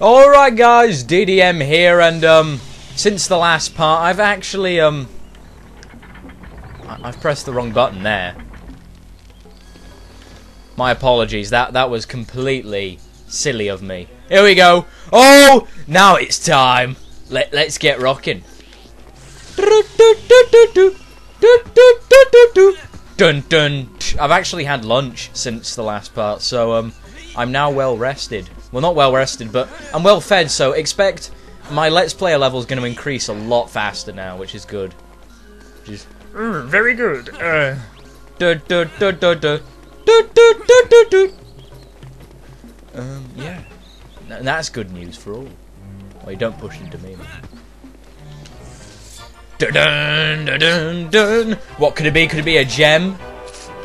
Alright guys, DDM here and um since the last part I've actually um I've pressed the wrong button there. My apologies, that that was completely silly of me. Here we go. Oh now it's time. Let let's get rocking. Dun dun. I've actually had lunch since the last part, so um I'm now well rested. Well, not well rested, but I'm well fed, so expect my Let's Player level is going to increase a lot faster now, which is good. Which is mm, very good. Uh. Du, du, du, du, du. Du, du, du, du, du. Um, yeah. And that's good news for all. Well, you don't push into me. Dun, dun, dun, dun, dun. What could it be? Could it be a gem?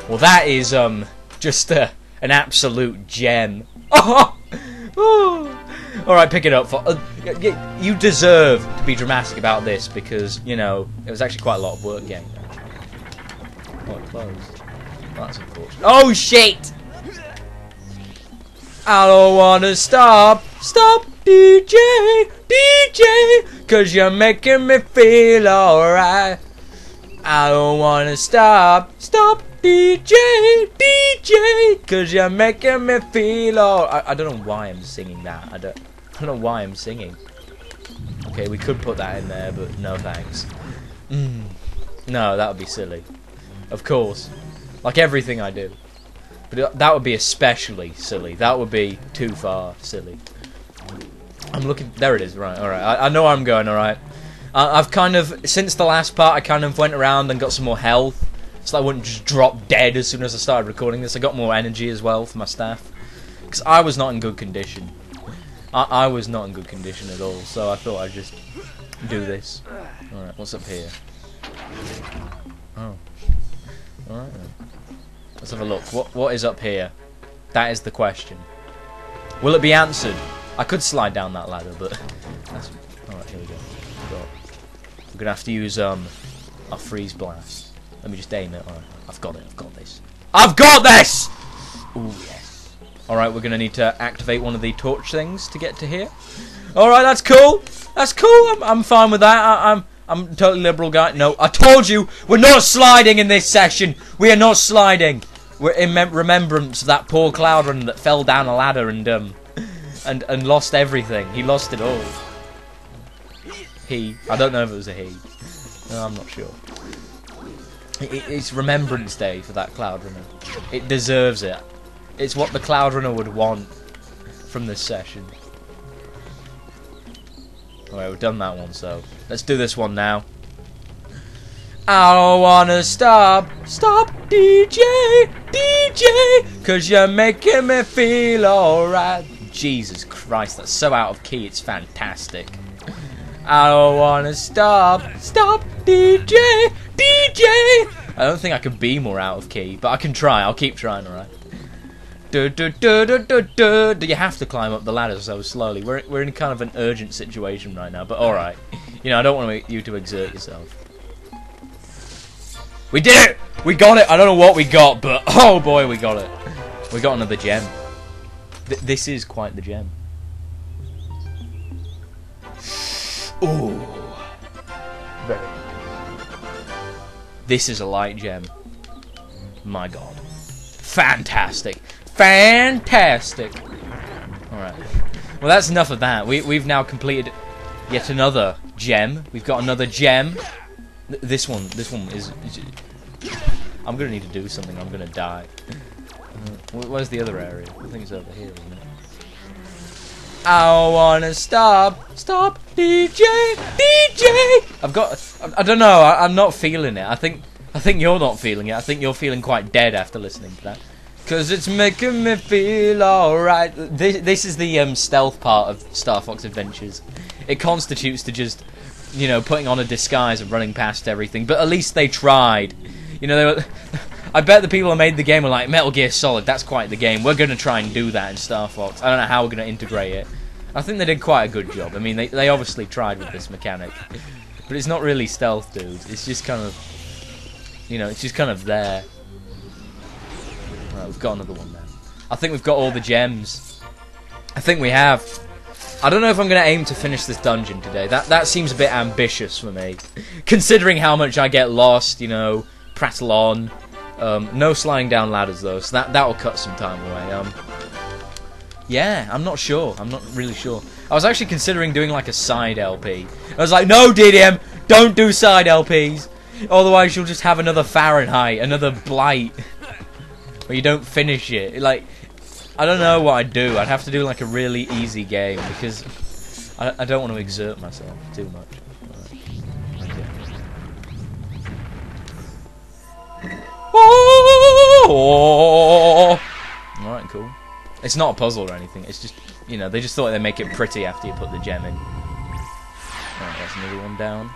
Well, that is um just a, an absolute gem. Oh, all right, pick it up. For uh, you deserve to be dramatic about this because you know it was actually quite a lot of work getting there. It closed. That's unfortunate. Oh shit! I don't wanna stop, stop, DJ, DJ, cause you're making me feel alright. I don't wanna stop, stop, DJ, DJ, cause you're making me feel all. I, I don't know why I'm singing that. I don't, I don't know why I'm singing. Okay, we could put that in there, but no thanks. Mm. No, that would be silly. Of course, like everything I do. But that would be especially silly. That would be too far silly. I'm looking. There it is. Right. All right. I, I know I'm going. All right. Uh, I've kind of since the last part, I kind of went around and got some more health, so I wouldn't just drop dead as soon as I started recording this. I got more energy as well for my staff, because I was not in good condition. I, I was not in good condition at all, so I thought I'd just do this. All right, what's up here? Oh, all right. Let's have a look. What what is up here? That is the question. Will it be answered? I could slide down that ladder, but that's all right. Here we go. We're gonna have to use um a freeze blast. Let me just aim it. Alright, I've got it. I've got this. I've got this. Ooh yes. All right, we're gonna need to activate one of the torch things to get to here. All right, that's cool. That's cool. I'm, I'm fine with that. I, I'm I'm a totally liberal guy. No, I told you we're not sliding in this session. We are not sliding. We're in mem- remembrance of that poor cloud that fell down a ladder and um and and lost everything. He lost it all. He. I don't know if it was a he. No, I'm not sure. It, it- it's Remembrance Day for that Cloud Runner. It deserves it. It's what the Cloud Runner would want from this session. Alright, we've done that one, so let's do this one now. I don't wanna stop, stop, DJ, DJ, cause you're making me feel alright. Jesus Christ, that's so out of key, it's fantastic. I don't wanna stop, stop, DJ, DJ. I don't think I can be more out of key, but I can try. I'll keep trying. All right. Do, do, do, do, do, do. Do you have to climb up the ladder so slowly? We're we're in kind of an urgent situation right now, but all right. You know, I don't want you to exert yourself. We did it! We got it! I don't know what we got, but oh boy, we got it. We got another gem. Th this is quite the gem. Ooh. This is a light gem. My god. Fantastic. Fantastic. Alright. Well, that's enough of that. We, we've now completed yet another gem. We've got another gem. Th- This one, this one is, is. I'm gonna need to do something. I'm gonna die. Uh, Where's the other area? I think it's over here, isn't it? I wanna stop, stop, DJ, DJ. I've got, I, I don't know. I, I'm not feeling it. I think, I think you're not feeling it. I think you're feeling quite dead after listening to that. Cause it's making me feel alright. This, this is the um, stealth part of Star Fox Adventures. It constitutes to just, you know, putting on a disguise and running past everything. But at least they tried. You know, they were. I bet the people who made the game were like, Metal Gear Solid, that's quite the game. We're going to try and do that in Star Fox. I don't know how we're going to integrate it. I think they did quite a good job. I mean, they, they obviously tried with this mechanic. But it's not really stealth, dude. It's just kind of. You know, it's just kind of there. Right, we've got another one now. I think we've got all the gems. I think we have. I don't know if I'm going to aim to finish this dungeon today. That that seems a bit ambitious for me, considering how much I get lost. You know, prattle on. Um, no sliding down ladders though, so that that will cut some time away. Um, yeah, I'm not sure. I'm not really sure. I was actually considering doing like a side LP. I was like, no, DDM, don't do side LPs. Otherwise, you'll just have another Fahrenheit, another Blight, where you don't finish it. Like, I don't know what I'd do. I'd have to do like a really easy game because I, I don't want to exert myself too much. Oh! It's not a puzzle or anything. It's just, you know, they just thought they'd make it pretty after you put the gem in. Alright, that's another one down.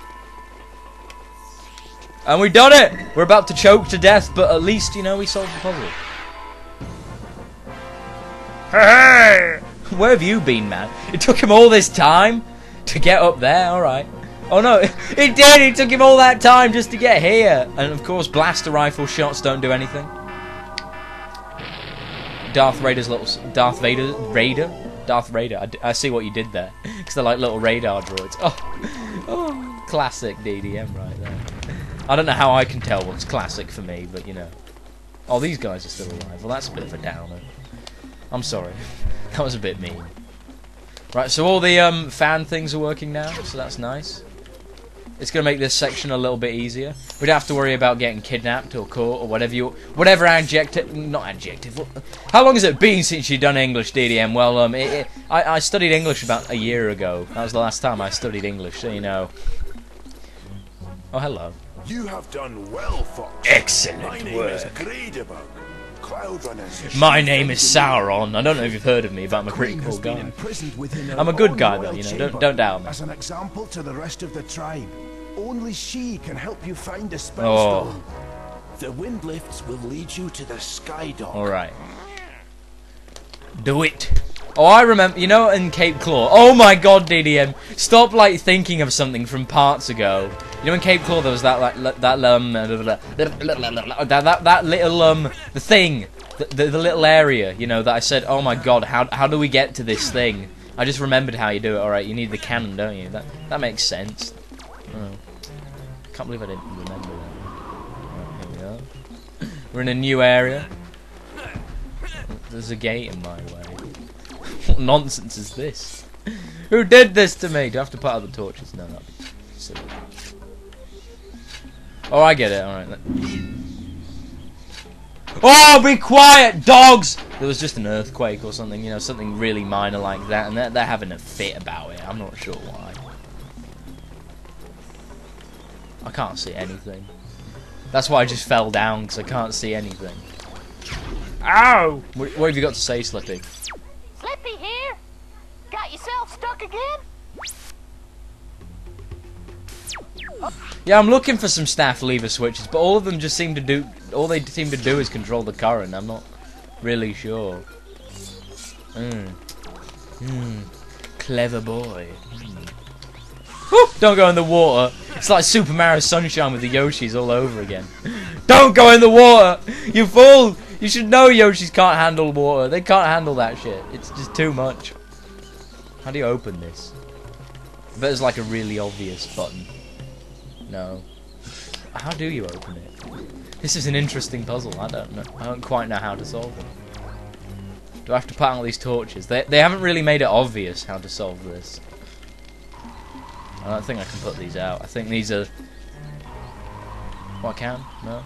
And we've done it! We're about to choke to death, but at least, you know, we solved the puzzle. Hey! Where have you been, man? It took him all this time to get up there, alright. Oh no, it did! It took him all that time just to get here! And of course, blaster rifle shots don't do anything. Darth Vader's little... Darth Vader... Raider? Darth Raider. I, I see what you did there. Because they're like little radar droids. Oh, oh, classic DDM right there. I don't know how I can tell what's classic for me, but you know. Oh, these guys are still alive. Well, that's a bit of a downer. I'm sorry. that was a bit mean. Right, so all the um, fan things are working now, so that's nice. It's going to make this section a little bit easier. We don't have to worry about getting kidnapped or caught or whatever you, whatever adjective, not adjective. How long has it been since you've done English, DDM? Well, um, it, it, I, I studied English about a year ago. That was the last time I studied English, so you know. Oh, hello. You have done well, Fox. Excellent My name work. is Gradabug. My name is Sauron. I don't know if you've heard of me, but I'm a pretty cool guy. I'm a good guy, though, you know, don't- don't doubt me. As an example to the rest of the tribe, only she can help you find the Oh. The wind lifts will lead you to the sky dock. Alright. Do it. Oh, I remember, you know, in Cape Claw. Oh my god, DDM. Stop, like, thinking of something from parts ago. You know, in Cape Claw, there was that, like, that, um, that, that, that little, um, the thing. The, the, the little area, you know, that I said, oh my god, how, how do we get to this thing? I just remembered how you do it. Alright, you need the cannon, don't you? That, that makes sense. Oh. Can't believe I didn't remember that. Right, here we are. We're in a new area. There's a gate in my way. What nonsense is this? Who did this to me? Do I have to put out the torches? No, that'd be silly. Oh, I get it. Alright. let- Oh, be quiet, dogs! There was just an earthquake or something, you know, something really minor like that, and they're, they're having a fit about it. I'm not sure why. I can't see anything. That's why I just fell down, because I can't see anything. Ow! What, what have you got to say, Slippy? Yourself stuck again? Yeah, I'm looking for some staff lever switches, but all of them just seem to do. All they seem to do is control the current. I'm not really sure. Hmm. Hmm. Clever boy. Whew, Don't go in the water. It's like Super Mario Sunshine with the Yoshis all over again. Don't go in the water! You fool! You should know Yoshis can't handle water. They can't handle that shit. It's just too much. How do you open this? I bet there's like a really obvious button. No. How do you open it? This is an interesting puzzle. I don't know. I don't quite know how to solve it. Do I have to put out these torches? They they haven't really made it obvious how to solve this. I don't think I can put these out. I think these are. What I can? No.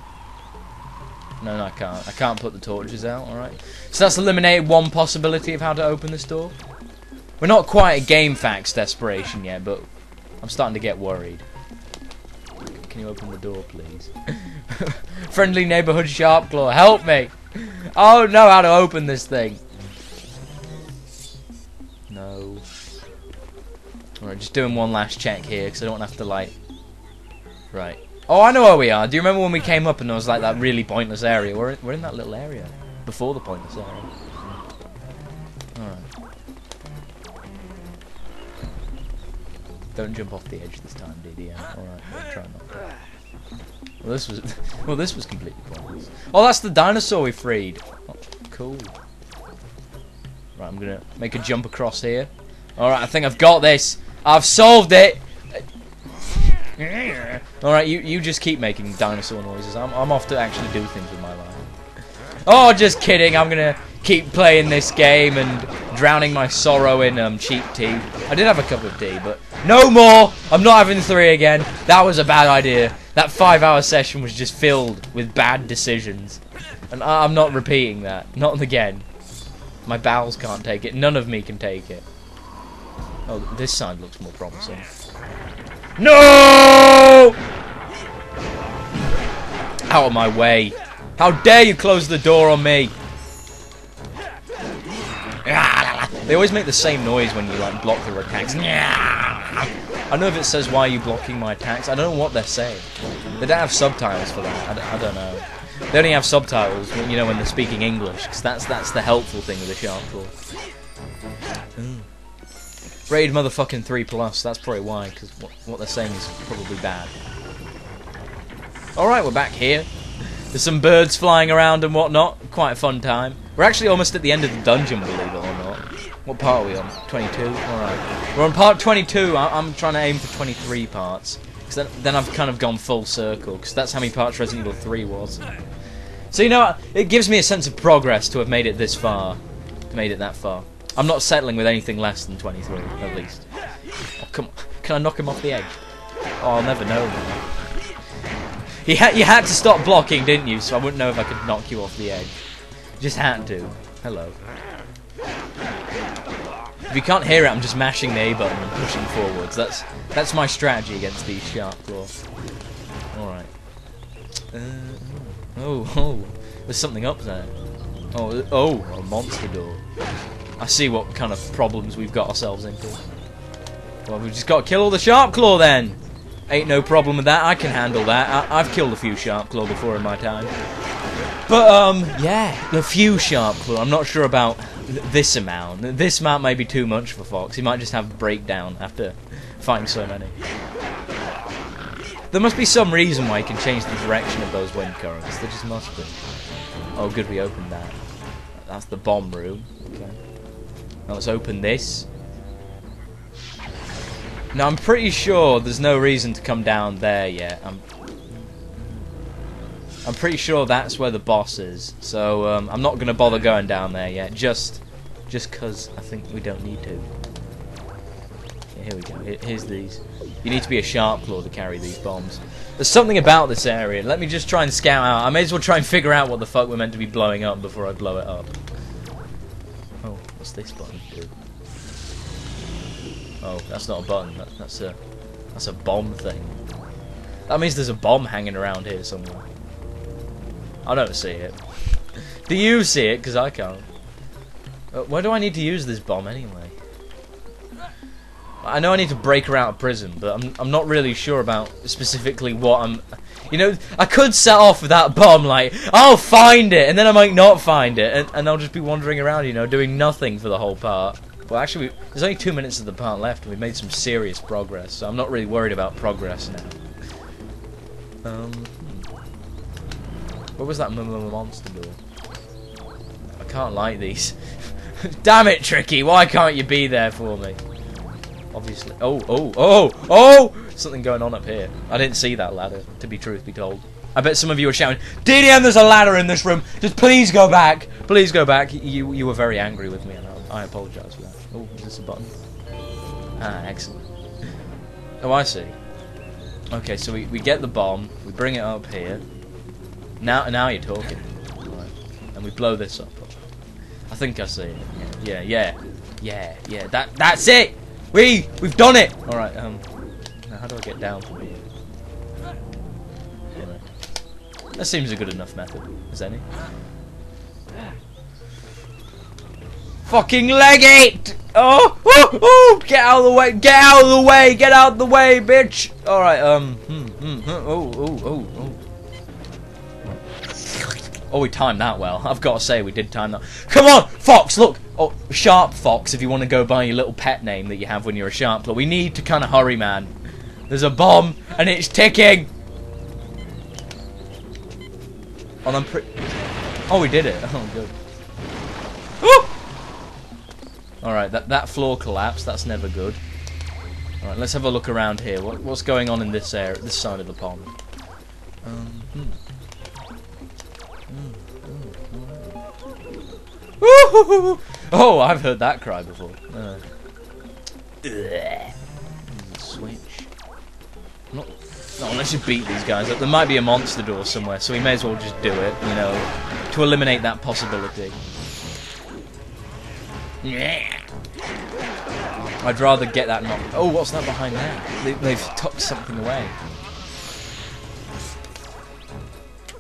No, no, I can't. I can't put the torches out. All right. So that's eliminated one possibility of how to open this door. We're not quite at GameFAQs desperation yet, but I'm starting to get worried. Can you open the door, please? Friendly neighborhood sharp claw, help me! Oh, I don't know how to open this thing. No. Alright, just doing one last check here, because I don't have to, like... Right. Oh, I know where we are. Do you remember when we came up and there was, like, that really pointless area? We're in, we're in that little area. Before the pointless area. Alright. Don't jump off the edge this time, DDM. Alright, we'll try not to. Well, this was well, this was completely pointless. Oh, that's the dinosaur we freed. Oh, cool. Right, I'm gonna make a jump across here. Alright, I think I've got this. I've solved it. Alright, you, you just keep making dinosaur noises. I'm, I'm off to actually do things with my life. Oh, just kidding. I'm gonna keep playing this game and drowning my sorrow in um, cheap tea. I did have a cup of tea, but no more. I'm not having three again. That was a bad idea. That five-hour session was just filled with bad decisions, and I I'm not repeating that. Not again. My bowels can't take it. None of me can take it. Oh, this side looks more promising. No! Out of my way. How dare you close the door on me? Ah, they always make the same noise when you like block the attacks. I don't know if it says why are you blocking my attacks. I don't know what they're saying. They don't have subtitles for that. I don't, know. They only have subtitles, when, you know, when they're speaking English, because that's that's the helpful thing with the sharp claw. Mm. Rated motherfucking three plus. That's probably why, because what, what they're saying is probably bad. All right, we're back here. There's some birds flying around and whatnot. Quite a fun time. We're actually almost at the end of the dungeon, believe it or not. What part are we on? 22? Alright. We're on part 22. I am trying to aim for 23 parts. Because then, then I've kind of gone full circle. Because that's how many parts Resident Evil 3 was. So, you know, it gives me a sense of progress to have made it this far. Made it that far. I'm not settling with anything less than 23, at least. Oh, come on. Can I knock him off the edge? Oh, I'll never know. Man. You, ha you had to stop blocking, didn't you? So I wouldn't know if I could knock you off the edge. Just had to. Hello. If you can't hear it, I'm just mashing the A button and pushing forwards. That's that's my strategy against these sharp claws. Alright. Uh, oh, oh. There's something up there. Oh, oh, a monster door. I see what kind of problems we've got ourselves into. Well, we've just got to kill all the sharp claw then. Ain't no problem with that. I can handle that. I have killed a few sharp claw before in my time. But um, yeah, a few sharp claw. I'm not sure about th this amount. This amount may be too much for Fox. He might just have a breakdown after fighting so many. There must be some reason why he can change the direction of those wind currents. There just must be. Oh, good, we opened that. That's the bomb room. Okay. Now let's open this. Now I'm pretty sure there's no reason to come down there yet. I'm I'm pretty sure that's where the boss is. So um, I'm not going to bother going down there yet. Just just because I think we don't need to. Yeah, here we go. Here's these. You need to be a sharp claw to carry these bombs. There's something about this area. Let me just try and scout out. I may as well try and figure out what the fuck we're meant to be blowing up before I blow it up. Oh, what's this button? Oh, that's not a button. That, that's a that's a bomb thing. That means there's a bomb hanging around here somewhere. I don't see it. do you see it? Because I can't. Uh, where do I need to use this bomb anyway? I know I need to break her out of prison, but I'm I'm not really sure about specifically what I'm. You know, I could set off with that bomb, like I'll find it, and then I might not find it, and, and I'll just be wandering around, you know, doing nothing for the whole part. Well, actually, we, there's only two minutes of the part left, and we've made some serious progress, so I'm not really worried about progress now. Um, What was that monster door? I can't like these. Damn it, Tricky! Why can't you be there for me? Obviously. Oh, oh, oh, oh! Something going on up here. I didn't see that ladder, to be truth be told. I bet some of you are shouting, DDM, there's a ladder in this room! Just please go back! Please go back! You, you were very angry with me, and I, I apologise for that. Oh, is this a button? Ah, excellent. Oh, I see. Okay, so we, we get the bomb, we bring it up here. Now now you're talking. Right. And we blow this up. I think I see it. Yeah, yeah, yeah, yeah. That that's it. We we've done it. All right. Um, now how do I get down from here? That seems a good enough method. Is any? Fucking leg it! Oh, oh, oh! Get out of the way! Get out of the way! Get out of the way, bitch! All right. Um. Hmm, hmm, hmm, oh, oh, oh, oh. We timed that well. I've got to say, we did time that. Come on, Fox, look! Oh, Sharp Fox, if you want to go by your little pet name that you have when you're a Sharp. But we need to kind of hurry, man. There's a bomb, and it's ticking! Oh, I'm pretty... Oh, we did it. Oh, good. Alright, that, that floor collapsed. That's never good. Alright, let's have a look around here. What, what's going on in this area, this side of the pond? Oh, I've heard that cry before. Uh. Switch. Not, no, let's just beat these guys up. There might be a monster door somewhere, so we may as well just do it, you know, to eliminate that possibility. Yeah. I'd rather get that knock. Oh, what's that behind there? They, they've tucked something away.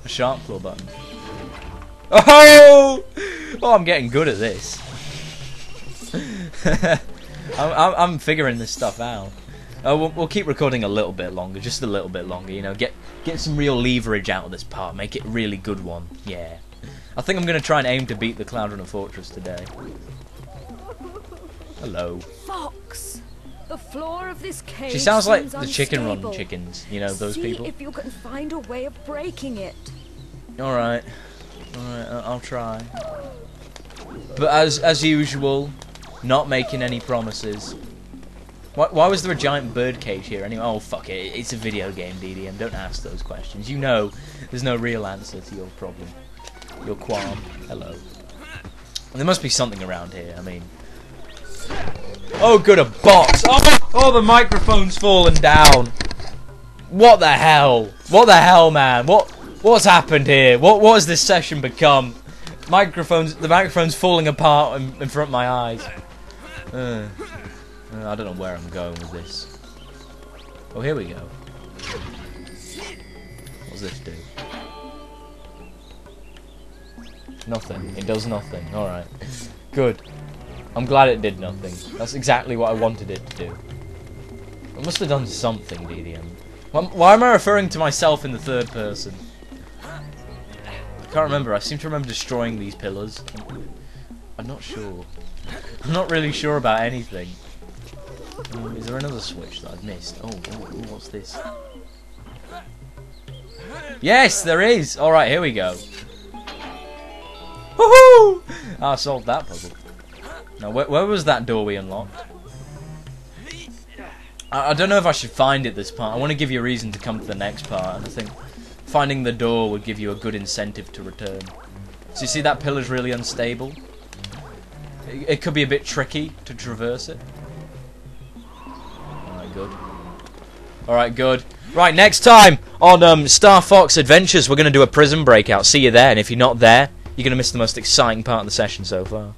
A sharp claw button. Oh! Oh, I'm getting good at this. I'm, I'm, I'm figuring this stuff out. Uh, we'll, we'll keep recording a little bit longer, just a little bit longer. You know, get get some real leverage out of this part, make it a really good one. Yeah. I think I'm gonna try and aim to beat the Cloud Runner Fortress today. Hello. Fox, the floor of this cave She sounds like the Chicken Run chickens. You know those See people. if you can find a way of breaking it. All right, all right, I- I'll try. But as as usual, not making any promises. Why, why was there a giant bird cage here anyway? Oh fuck it, it's a video game, DDM. Don't ask those questions. You know, there's no real answer to your problem, your qualm. Hello. There must be something around here. I mean. Oh, good, a box. Oh, oh, the microphone's fallen down. What the hell? What the hell, man? What what's happened here? What what has this session become? Microphones, the microphone's falling apart in, in front of my eyes. Uh, uh, I don't know where I'm going with this. Oh, here we go. What's this do? Nothing. It does nothing. All right. Good. I'm glad it did nothing. That's exactly what I wanted it to do. It must have done something, DDM. Why am I referring to myself in the third person? I can't remember. I seem to remember destroying these pillars. I'm not sure. I'm not really sure about anything. Um, is there another switch that I've missed? Oh, what's this? Yes, there is! Alright, here we go. Woohoo! I solved that puzzle. Now, where, where was that door we unlocked? I, I don't know if I should find it this part. I want to give you a reason to come to the next part, and I think finding the door would give you a good incentive to return. So you see that pillar's really unstable? It, it could be a bit tricky to traverse it. Alright, good. Alright, good. Right, next time on um, Star Fox Adventures, we're going to do a prison breakout. See you there, and if you're not there, you're going to miss the most exciting part of the session so far.